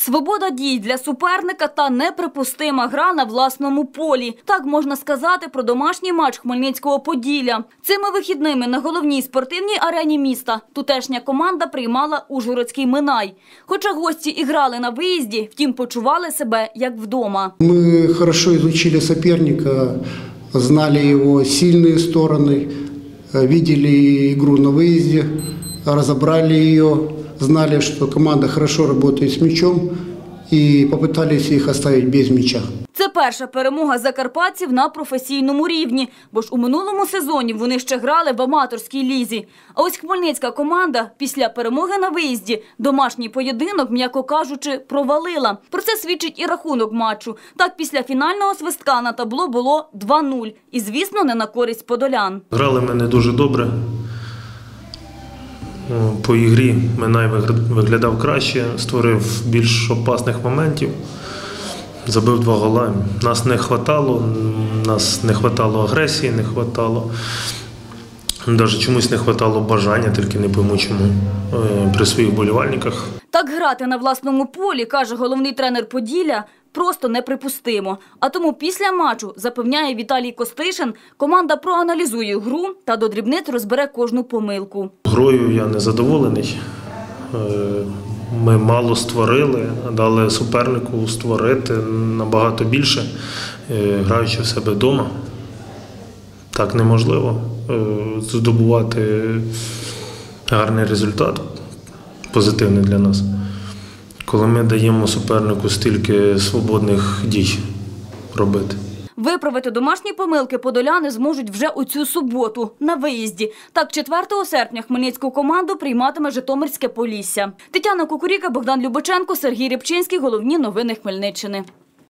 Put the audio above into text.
Свобода дій для суперника та неприпустима гра на власному полі. Так можна сказати про домашній матч Хмельницького Поділля. Цими вихідними на головній спортивній арені міста тутешня команда приймала Ужгородський Минай. Хоча гості і грали на виїзді, втім почували себе як вдома. Мы хорошо изучили соперника, знали его сильные стороны, э, видели игру на выезде, разобрали ее, знали, что команда хорошо работает с мячом и попытались их оставить без мяча. Це перша перемога закарпатців на професійному рівні, бо ж у минулому сезоні вони ще грали в аматорській лізі. А ось хмельницька команда після перемоги на виїзді домашній поєдинок, м'яко кажучи, провалила. Про це свідчить і рахунок матчу. Так, після фінального свистка на табло було 2-0. І, звісно, не на користь подолян. Грали ми не дуже добре. О, По ігрі Минай виглядав краще, створив більш опасних моментів, забив два гола. Нас не хватало, нас не хватало агресії, не хватало. Навіть чомусь не хватало бажання, тільки не пойму чому, е, при своїх болівальниках. Так грати на власному полі, каже головний тренер Поділля, просто неприпустимо. А тому після матчу, запевняє Віталій Костишин, команда проаналізує гру та до дрібниць розбере кожну помилку. Грою я не задоволений. Е, Ми мало створили, дали супернику створити набагато більше, е, граючи в себе вдома. Так неможливо е, здобувати гарний результат, позитивний для нас, коли ми даємо супернику стільки свободних дій робити. Виправити домашні помилки подоляни зможуть вже у цю суботу на виїзді. Так, 4 серпня хмельницьку команду прийматиме Житомирське Полісся. Тетяна Кукуріка, Богдан Любоченко, Сергій Рябчинський. Головні новини Хмельниччини.